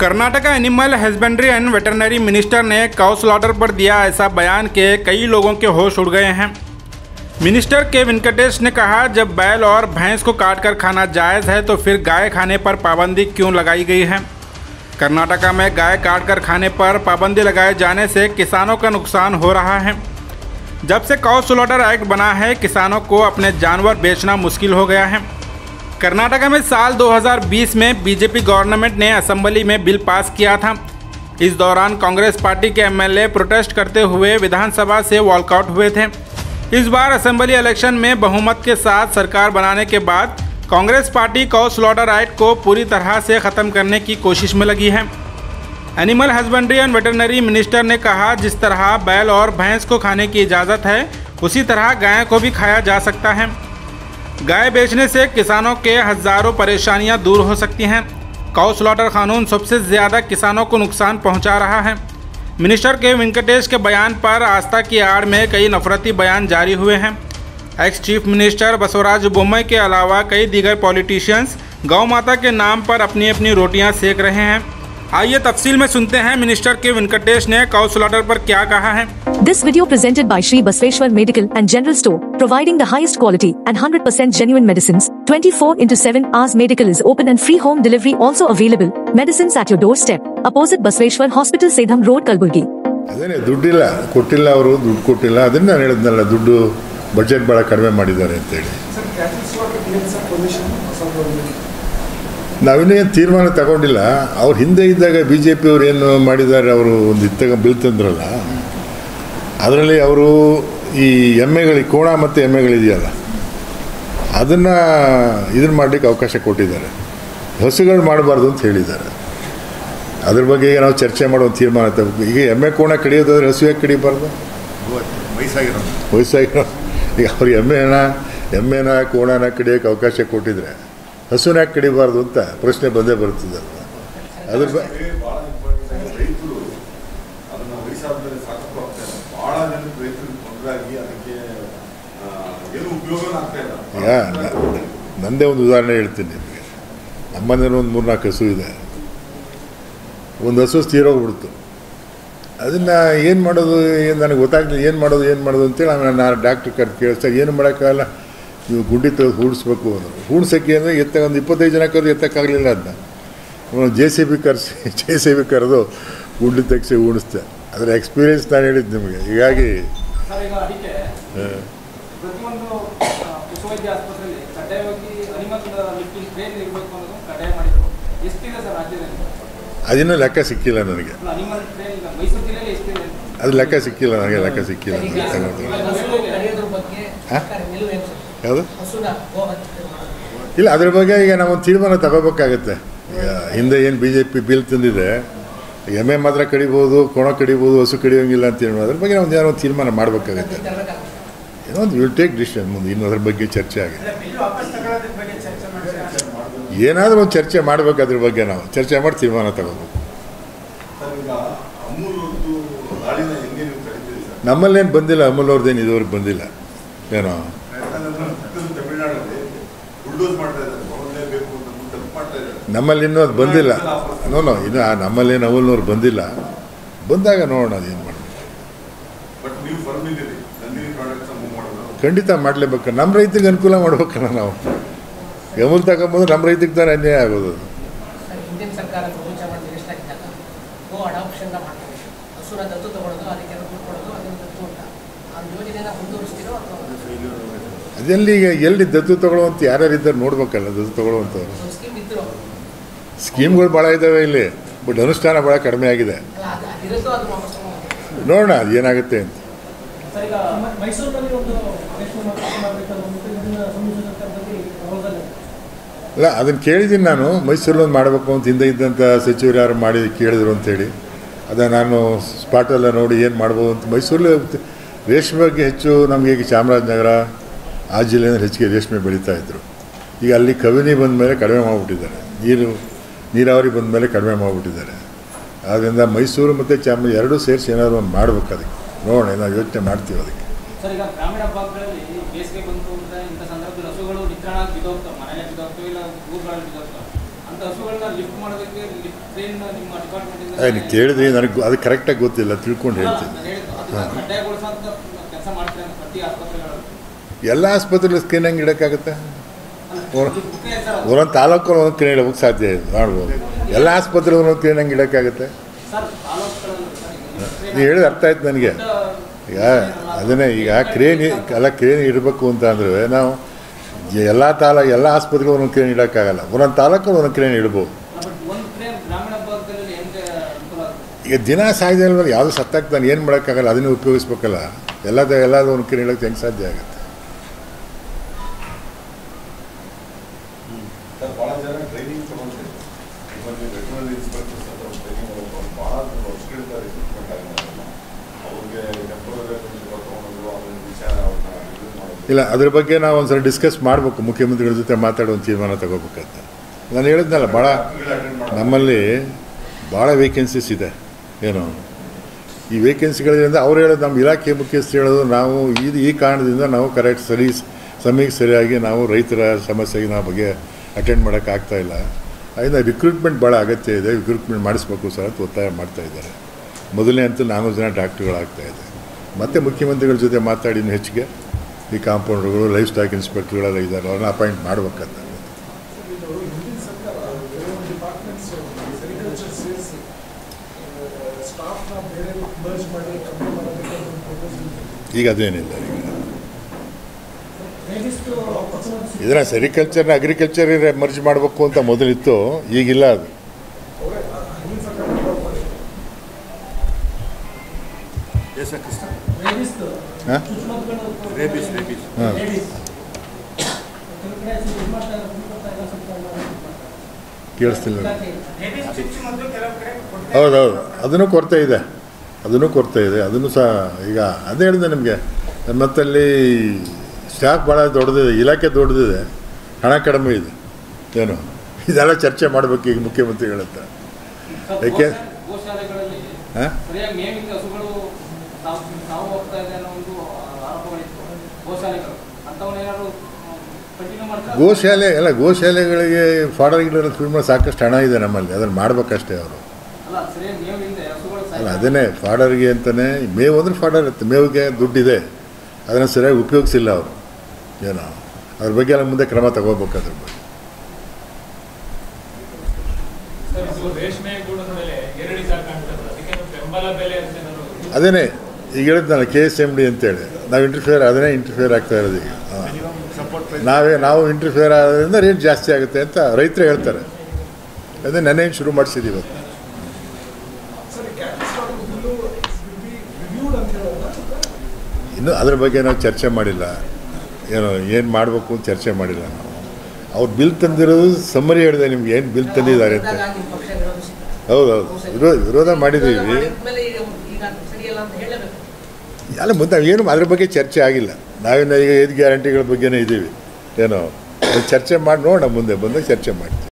Karnataka animal husbandry and veterinary minister ने cow slaughter पर दिया ऐसा बयान के कई लोगों के होश उड़ गए हैं। मिनिस्टर के वेंकटेश ने कहा, जब बैल और भैंस को काट कर खाना जायज़ है तो फिर गाय खाने पर पाबंदी क्यों लगाई गई है? कर्नाटका में गाय काट कर खाने पर पाबंदी लगाए जाने से किसानों का नुकसान हो रहा है। जब से काउ स्लॉटर एक्ट बना है, किसानों को अपने जानवर बेचना मुश्किल हो गया है। कर्नाटका में साल 2020 में बीजेपी गवर्नमेंट ने असेंबली में बिल पास किया था। इस दौरान कांग्रेस पार्टी के एमएलए प्रोटेस्ट करते हुए विधानसभा से वॉकआउट हुए थे। इस बार असेंबली इलेक्शन में बहुमत के साथ सरकार बनाने के बाद Congress party cow slaughter act को पूरी तरह से ख़त्म करने की कोशिश में लगी है। Animal husbandry and veterinary minister ने कहा, जिस तरह बैल और भैंस को खाने की इजाज़त है, उसी तरह गाय को भी खाया जा सकता है। गाय बेचने से किसानों के हज़ारों परेशानियाँ दूर हो सकती हैं। काउ स्लॉटर कानून सबसे ज़्यादा किसानों को नुकसान पहुँचा रहा है। मिनिस्टर के वेंकटेश के बयान पर आस्था की आड़ में कई नफरती बयान जारी हुए हैं। Ex chief minister Basavaraj Bommai के अलावा कई दीगर पॉलिटिशियंस गौ माता के नाम पर अपनी अपनी रोटियाँ सेक रहे हैं। आइए तफसील में सुनते हैं मिनिस्टर के वेंकटेश ने काउ स्लॉटर पर क्या कहा है। This video presented by Sri Basveshwar Medical and General Store, providing the highest quality and 100% genuine medicines. 24 into 7 hours medical is open and free home delivery also available. Medicines at your doorstep. Opposite Basveshwar Hospital, Sedham Road, Kalburgi. ಅದೇನೇ ದುಡ್ಡಿಲ್ಲ ಕೊಟ್ಟಿಲ್ಲ ಅವರು ದುಡ್ಡು ಕೊಟ್ಟಿಲ್ಲ ಅದನ್ನ ನಾನು ಹೇಳಿದ್ನಲ್ಲ ದುಡ್ಡು ಬಜೆಟ್ ಭಾಳ ಕಡಿಮೆ ಮಾಡಿದ್ದಾರೆ ಅಂತೇಳಿ ನಾವಿನ್ನೂ ತೀರ್ಮಾನ ತಗೊಂಡಿಲ್ಲ ಅವ್ರು ಹಿಂದೆ ಇದ್ದಾಗ ಬಿ ಜೆ ಪಿಯವ್ರು ಏನು ಮಾಡಿದ್ದಾರೆ ಅವರು ಒಂದು ಇತ್ತಾಗ ಬಿಲ್ ತಂದ್ರಲ್ಲ ಅದರಲ್ಲಿ ಅವರು ಈ ಎಮ್ಮೆಗಳಿಗೆ ಕೋಣ ಮತ್ತು ಎಮ್ಮೆಗಳಿದೆಯಲ್ಲ ಅದನ್ನು ಇದನ್ನು ಮಾಡಲಿಕ್ಕೆ ಅವಕಾಶ ಕೊಟ್ಟಿದ್ದಾರೆ. ಹಸುಗಳು ಮಾಡಬಾರ್ದು ಅಂತ ಹೇಳಿದ್ದಾರೆ. ಅದ್ರ ಬಗ್ಗೆ ಈಗ ನಾವು ಚರ್ಚೆ ಮಾಡೋ ತೀರ್ಮಾನ ಈಗ ಎಮ್ಮೆ ಕೋಣ ಕಡಿಯೋದಾದ್ರೆ ಹಸು ಯಾಕೆ ಕಡಿಬಾರ್ದು? ವಯಸ್ಸಾಗಿರೋ ವಯಸ್ಸಾಗಿರೋ ಈಗ ಅವ್ರು ಎಮ್ಮೆನ ಎಮ್ಮೆನ ಕೋಣನ ಕಡಿಯೋಕ್ಕೆ ಅವಕಾಶ ಕೊಟ್ಟಿದ್ರೆ ಹಸುನ ಯಾಕೆ ಕಡಿಬಾರ್ದು ಅಂತ ಪ್ರಶ್ನೆ ಬಂದೇ ಬರ್ತದೆ ಅದ್ರ ಬ ಭಾಳ ಇಂಪಾರ್ಟೆಂಟ್ ರೈತರು ಅದನ್ನ ವಯಸ್ಸಾದ್ಮೇಲೆ ಸಾಕಕ್ಕೂ ಆಗ್ತಾ ಇಲ್ಲ ಭಾಳ ಜನಕ್ಕೆ ರೈತರಿಗೆ ತೊಂದರೆ ಆಗಿ ಅದಕ್ಕೆ ಆ, ಏನು ಉಪಯೋಗನೂ ಆಗ್ತಾ ಇಲ್ಲ ಈಗ ನ- ನಂದೇ ಒಂದು ಉದಾಹರಣೆ ಹೇಳ್ತೀನಿ ನಿಮಗೆ. ನಮ್ಮನೇಲಿ ಒಂದು ಮೂರ್ನಾಲ್ಕು ಹಸು ಇದೆ. ಒಂದು ಹಸು ತೀರೋಗ್ಬಿಡ್ತು ಅದನ್ನು ಏನು ಮಾಡೋದು ಏನು ನನಗೆ ಗೊತ್ತಾಗ್ಲಿಲ್ಲ ಏನು ಮಾಡೋದು ಏನು ಮಾಡೋದು ಅಂತೇಳಿ ಆಮೇಲೆ ನಾನು ಡಾಕ್ಟ್ರ್ ಕರೆದು ಕೇಳಿಸ್ದಾಗ ಏನು ಮಾಡೋಕ್ಕಾಗಲ್ಲ? ನೀವು ಗುಂಡಿ ತೆಗೆದು ಹೂಡಿಸ್ಬೇಕು ಅಂದರು. ಹೂಡ್ಸೋಕ್ಕೆ ಅಂದರೆ ಎತ್ತ ಒಂದು ಇಪ್ಪತ್ತೈದು ಜನ ಕರೆದು ಎತ್ತಕ್ಕಾಗಲಿಲ್ಲ ಅದನ್ನ ಜೆ ಸಿ ಬಿ ಕರೆಸಿ ಜೆ ಸಿ ಬಿ ಕರೆದು ಗುಂಡಿ ತೆಗೆಸಿ ಉಣಿಸ್ದೆ ಅದರ ಎಕ್ಸ್ಪೀರಿಯೆನ್ಸ್ ನಾನು ಹೇಳಿದ್ದು ನಿಮಗೆ. ಹೀಗಾಗಿ ಹಾಂ. ಆ, ಆಸ್ಪತ್ರೆಯಲ್ಲಿ ಕಡ್ಡಾಯವಾಗಿ ಅನಿಮಲ್ ಲಿಫ್ಟಿಂಗ್ ಟ್ರೈನ್ ಇರಬೇಕು ಅನ್ನೋದು ಕಡ್ಡಾಯ ಮಾಡಿದ್ರು. ಎಷ್ಟಿದೆ ಸರ್ ರಾಜ್ಯದಲ್ಲಿ? ಅದಿನ್ನೂ ಲೆಕ್ಕ ಸಿಕ್ಕಿಲ್ಲ ನನಗೆ. ಅದು ಲೆಕ್ಕ ಸಿಕ್ಕಿಲ್ಲ ನನಗೆ ಲೆಕ್ಕ ಸಿಕ್ಕಿಲ್ಲ ಯಾವುದು? ಇಲ್ಲ ಅದ್ರ ಬಗ್ಗೆ ಈಗ ನಾವೊಂದು ತೀರ್ಮಾನ ತಗೋಬೇಕಾಗತ್ತೆ. ಈಗ ಹಿಂದೆ ಏನು ಬಿ ಜೆ ಪಿ ಬಿಲ್ ತಂದಿದೆ ಎಮ್ಮೆ ಮಾತ್ರ ಕಡಿಬೋದು ಕೊಣ ಕಡಿಬೋದು ಹಸು ಕಡಿಯೋಂಗಿಲ್ಲ ಅಂತ ಹೇಳಿ ಅದ್ರ ಬಗ್ಗೆ ನಾವು ಏನೋ ಒಂದು ತೀರ್ಮಾನ ಮಾಡಬೇಕಾಗತ್ತೆ. ಏನೋ ವಿಲ್ ಟೇಕ್ ಡಿಸಿಷನ್ ಮುಂದೆ ಇನ್ನು ಅದ್ರ ಬಗ್ಗೆ ಚರ್ಚೆ ಆಗಿದೆ. ಮಾಡಿ ಏನಾದರೂ ಒಂದು ಚರ್ಚೆ ಮಾಡಬೇಕು ಅದ್ರ ಬಗ್ಗೆ ನಾವು. ಚರ್ಚೆ ಮಾಡಿ ತೀರ್ಮಾನ ತಗೋಬೇಕು. ನಮ್ಮಲ್ಲೇನು ಬಂದಿಲ್ಲ ಅಮೂಲ್ ಅವ್ರದ್ದೇನು ಇದುವರೆಗೆ ಬಂದಿಲ್ಲ. ಏನೋ. ನಮ್ಮಲ್ಲಿ ಇನ್ನೂ ಅದು ಬಂದಿಲ್ಲ. ನೋ ನೋ ಇನ್ನು ಆ ನಮ್ಮಲ್ಲೇನು ಅಮೂಲ್ನವ್ರು ಬಂದಿಲ್ಲ. ಬಂದಾಗ ನೋಡೋಣ ಅದೇನು ಮಾಡೋದು ಬಟ್ ನೀವು ಫರ್ಮ್ ಇದ್ದೀರಿ ನಂದಿನಿ ಪ್ರಾಡಕ್ಟ್ಸ್ ಮೂವ್ ಮಾಡೋದು ಖಂಡಿತ ಮಾಡಲೇಬೇಕು. ನಮ್ಮ ರೈತಿಗೆ ಅನುಕೂಲ ಮಾಡ್ಬೇಕಲ್ಲ ನಾವು. ಗಮನ ತಗೊಂಬಂದ್ರೆ ನಮ್ಮ ರೈತಿಗೆ ತಾನೇ ಅನ್ಯಾಯ ಆಗೋದು. ಅದೆಲ್ಲಿ ಈಗ ಎಲ್ಲಿ ದತ್ತು ತಗೊಳ್ಳುವಂತ ಯಾರ್ಯಾರು ಇದ್ದಾರೆ ನೋಡ್ಬೇಕಲ್ಲ ದತ್ತು ತಗೊಳ್ಳುವಂಥವ್ರು ಸ್ಕೀಮ್ಗಳು ಭಾಳ ಇದ್ದಾವೆ ಇಲ್ಲಿ. ಬಟ್ ಅನುಷ್ಠಾನ ಭಾಳ ಕಡಿಮೆ ಆಗಿದೆ. ನೋಡೋಣ ಅದು ಏನಾಗುತ್ತೆ ಅಂತ. ಅಲ್ಲ ಅದನ್ನು ಕೇಳಿದ್ದೀನಿ ನಾನು. ಮೈಸೂರಲ್ಲಿ ಮಾಡಬೇಕು ಅಂತ ಹಿಂದೆ ಇದ್ದಂಥ ಸಚಿವರು ಯಾರು ಮಾಡಿ ಕೇಳಿದ್ರು ಅಂತೇಳಿ ಅದ ನಾನು ಸ್ಪಾಟೆಲ್ಲ ನೋಡಿ ಏನು ಮಾಡ್ಬೋದು ಅಂತ ಮೈಸೂರಲ್ಲಿ ರೇಷ್ಮೆ ಬಗ್ಗೆ ಹೆಚ್ಚು ನಮಗೆ ಈಗ ಚಾಮರಾಜನಗರ ಆ ಜಿಲ್ಲೆಯಲ್ಲಿ ಹೆಚ್ಚಿಗೆ ರೇಷ್ಮೆ ಬೆಳೀತಾ ಇದ್ದರು ಈಗ ಅಲ್ಲಿ ಕವಿನಿ ಬಂದ ಮೇಲೆ ಕಡಿಮೆ ಮಾಡಿಬಿಟ್ಟಿದ್ದಾರೆ. ನೀರು, ನೀರಾವರಿ ಬಂದ ಮೇಲೆ ಕಡಿಮೆ ಮಾಡಿಬಿಟ್ಟಿದ್ದಾರೆ. ಆದ್ದರಿಂದ ಮೈಸೂರು ಮತ್ತು ಚಾಮರಾಜ ಎರಡೂ ಸೇರಿಸಿ ಏನಾದರೂ ಒಂದು ಮಾಡ್ಬೇಕು ಅದಕ್ಕೆ. ನೋಡೋಣ ನಾವು ಯೋಚನೆ ಮಾಡ್ತೀವಿ ಅದಕ್ಕೆ. ನೀವು ಕೇಳಿದ್ರಿ ನನಗೆ ಅದು ಕರೆಕ್ಟಾಗಿ ಗೊತ್ತಿಲ್ಲ ತಿಳ್ಕೊಂಡು ಹೇಳ್ತೀನಿ. ಎಲ್ಲ ಆಸ್ಪತ್ರೆಯಲ್ಲಿ ಸ್ಕ್ರೀನಿಂಗ್ ಇಡೋಕ್ಕಾಗುತ್ತೆ. ಒಂದೊಂದು ತಾಲೂಕಲ್ಲಿ ಒಂದೊಂದು ಕ್ಲೀನ್ ಇಡೋಕ್ಕೆ ಸಾಧ್ಯ ಇದೆ ಮಾಡ್ಬೋದು ಎಲ್ಲ ಆಸ್ಪತ್ರೆ ಒಂದೊಂದು ಕ್ಲೀನಿಂಗ್ ಇಡೋಕ್ಕಾಗುತ್ತೆ? ನೀವು ಹೇಳಿದ ಅರ್ಥ ಆಯ್ತು ನನಗೆ. ಈಗ ಅದನ್ನೇ, ಈಗ ಕ್ರೇನ್ ಎಲ್ಲ ಕ್ರೇನ್ ಇಡಬೇಕು ಅಂತ ಅಂದರೆ ನಾವು ಎಲ್ಲ ತಾಲ, ಎಲ್ಲ ಆಸ್ಪತ್ರೆಗೆ ಒಂದೊಂದು ಕ್ರೇನ್ ಇಡೋಕ್ಕಾಗಲ್ಲ. ಒಂದೊಂದು ತಾಲೂಕು ಒಂದೊಂದು ಕ್ರೇನ್ ಇಡ್ಬೋದು. ಈಗ ದಿನ ಸಾಯ್ದಲ್ಲಿ ಯಾವುದು ಸತ್ತಾಗ್ತಾನೆ ಏನು ಮಾಡೋಕ್ಕಾಗಲ್ಲ, ಅದನ್ನೇ ಉಪಯೋಗಿಸ್ಬೇಕಲ್ಲ. ಎಲ್ಲದ ಎಲ್ಲಾದ್ರೂ ಒಂದು ಕ್ರೇನ್ ಇಡೋಕ್ಕೆ ಹೆಂಗೆ ಸಾಧ್ಯ ಆಗುತ್ತೆ ಸರ್ ಭಾಳ ಜನ ಟ್ರೈನಿಂಗ್ ತಗೊಂಡಿದ್ದಾರೆ ನಿಮ್ಮಲ್ಲಿ ವೆಟರ್ನರಿ ಇನ್ಸ್ಪೆಕ್ಟರ್ಸ್ ಹತ್ರ ಟ್ರೈನಿಂಗ್ ಭಾಳ ವರ್ಷಗಳಿಂದ ರಿಕ್ರೂಟ್ಮೆಂಟ್ ಆಗಿರೋದಿಲ್ಲ ಅವ್ರಿಗೆ ಟೆಂಪ್ರರಿ ತಗೊಂಡು ಅದನ್ನ ವಿಚಾರ ಅವ್ರನ್ನ ಇದು ಮಾಡೋದು ಇಲ್ಲ, ಅದ್ರ ಬಗ್ಗೆ ನಾವು ಒಂದ್ಸಲ ಡಿಸ್ಕಸ್ ಮಾಡಬೇಕು, ಮುಖ್ಯಮಂತ್ರಿಗಳ ಜೊತೆ ಮಾತಾಡೋ ಒಂದು ತೀರ್ಮಾನ ತಗೋಬೇಕಂತ. ನಾನು ಹೇಳಿದ್ನಲ್ಲ ಭಾಳ ನಮ್ಮಲ್ಲಿ ಭಾಳ ವೇಕೆನ್ಸೀಸ್ ಇದೆ, ಏನು? ಈ ವೇಕೆನ್ಸಿಗಳಿಂದ ಅವ್ರು ಹೇಳೋದು ನಮ್ಮ ಇಲಾಖೆ ಮುಖ್ಯಸ್ಥರು ಹೇಳೋದು ನಾವು ಇದು ಈ ಕಾರಣದಿಂದ ನಾವು ಕರೆಕ್ಟ್ ಸರಿ, ಸಮಯಕ್ಕೆ ಸರಿಯಾಗಿ ನಾವು ರೈತರ ಸಮಸ್ಯೆಗೆ ನಾವು ಬಗ್ಗೆ ಅಟೆಂಡ್ ಮಾಡೋಕ್ಕಾಗ್ತಾಯಿಲ್ಲ ಅದರಿಂದ ರಿಕ್ರೂಟ್ಮೆಂಟ್ ಭಾಳ ಅಗತ್ಯ ಇದೆ ರಿಕ್ರೂಟ್ಮೆಂಟ್ ಮಾಡಿಸ್ಬೇಕು ಸರ್ ಅಂತ ಒತ್ತಾಯ ಮಾಡ್ತಾ ಇದ್ದಾರೆ. ಮೊದಲನೇ ಅಂತೂ ನಾಲ್ಕು ಜನ ಡಾಕ್ಟ್ರುಗಳಾಗ್ತಾ ಇದೆ. ಮತ್ತು ಮುಖ್ಯಮಂತ್ರಿಗಳ ಜೊತೆ ಮಾತಾಡಿನ ಹೆಚ್ಚಿಗೆ. ಈ ಕಾಂಪೌಂಡರ್ಗಳು ಲೈಫ್ ಸ್ಟಾಕ್ ಇನ್ಸ್ಪೆಕ್ಟರ್ಗಳೆಲ್ಲ ಇದ್ದಾರೆ ಅವ್ರನ್ನ ಅಪಾಯಿಂಟ್ ಮಾಡ್ಬೇಕಂತ. ಈಗ ಅದೇನಿಲ್ಲ ಈಗ. ಇದನ್ನ ಸೆರಿಕಲ್ಚರ್ನ ಅಗ್ರಿಕಲ್ಚರ್ ಮರ್ಜ್ ಮಾಡಬೇಕು ಅಂತ ಮೊದಲಿತ್ತು, ಈಗಿಲ್ಲ ಅದು. ಅವರೇ ಕೇಳಿಸ್ತಿಲ್ಲ. ಹೌದೌದು ಅದನ್ನು ಕೊರತೆ ಇದೆ. ಅದನ್ನು ಕೊರತೆ ಇದೆ. ಅದನ್ನು ಸಹ ಈಗ ಅದೇ ಹೇಳಿದೆ ನಿಮಗೆ. ನಮ್ಮತ್ತಲ್ಲಿ ಸ್ಟಾಕ್ ಭಾಳ ದೊಡ್ಡದಿದೆ ಇಲಾಖೆ ದೊಡ್ಡದಿದೆ. ಹಣ ಕಡಿಮೆ ಇದೆ. ಏನು? ಇದೆಲ್ಲ ಚರ್ಚೆ ಮಾಡಬೇಕು ಈಗ ಮುಖ್ಯಮಂತ್ರಿಗಳಂತ ಯಾಕೆ? ಹಾಂ? ಗೋಶಾಲೆ ಅಲ್ಲ ಗೋಶಾಲೆಗಳಿಗೆ ಫಾಡರ್ಗಳಲ್ಲಿ ಫಿಲ್ಮ್ ಸಾಕಷ್ಟು ಹಣ ಇದೆ ನಮ್ಮಲ್ಲಿ. ಅದನ್ನು ಮಾಡ್ಬೇಕಷ್ಟೇ ಅವರು. ಅಲ್ಲ ಅದನ್ನೇ ಫಾಡರ್ಗೆ ಅಂತಲೇ ಮೇವು ಅಂದರೆ ಫಾಡರ್ ಇರುತ್ತೆ. ಮೇವಿಗೆ ದುಡ್ಡಿದೆ. ಅದನ್ನು ಸರಿಯಾಗಿ ಉಪಯೋಗಿಸಿಲ್ಲ ಅವರು. ಏನೋ ಅದ್ರ ಬಗ್ಗೆ ಎಲ್ಲ ಮುಂದೆ ಕ್ರಮ ತಗೋಬೇಕು ಅದ್ರ ಬಗ್ಗೆ. ಅದೇನೇ ಈಗ ಹೇಳಿದ್ನಲ್ಲ ಕೆ ಎಸ್ ಎಂ ಡಿ ಅಂತೇಳಿ. ನಾವು ಇಂಟರ್ಫಿಯರ್ ಅದನ್ನೇ ಇಂಟರ್ಫಿಯರ್ ಆಗ್ತಾ ಇರೋದು ಈಗ. ಹಾ. ನಾವೇ ನಾವು ಇಂಟರ್ಫಿಯರ್ ಆದ್ರಿಂದ ರೇಟ್ ಜಾಸ್ತಿ ಆಗುತ್ತೆ ಅಂತ ರೈತರು ಹೇಳ್ತಾರೆ. ಅದೇ ನೆನ್ನೆ ಶುರು ಮಾಡಿಸಿದ್ದೀವಿ ಇವತ್ತು. ಇನ್ನು ಅದ್ರ ಬಗ್ಗೆ ನಾವು ಚರ್ಚೆ ಮಾಡಿಲ್ಲ. ಏನು ಏನು ಮಾಡಬೇಕು ಅಂತ ಚರ್ಚೆ ಮಾಡಿಲ್ಲ ನಾವು. ಅವ್ರು ಬಿಲ್ ತಂದಿರೋದು ಸಮ್ಮರಿ ಹೇಳಿದೆ ನಿಮ್ಗೆ ಏನು ಬಿಲ್ ತಂದಿದ್ದಾರೆ ಅಂತ. ಹೌದೌದು ವಿರೋಧ ವಿರೋಧ ಮಾಡಿದ್ದೀವಿ. ಅಲ್ಲ, ಮುಂದೆ ಏನು ಅದ್ರ ಬಗ್ಗೆ ಚರ್ಚೆ ಆಗಿಲ್ಲ. ನಾವಿನ್ನು ಈಗ ಐದು ಗ್ಯಾರಂಟಿಗಳ ಬಗ್ಗೆನೇ ಇದ್ದೀವಿ ಏನೋ ಚರ್ಚೆ ಮಾಡಿ ನೋಡೋಣ, ಮುಂದೆ ಬಂದಾಗ ಚರ್ಚೆ ಮಾಡ್ತೀವಿ.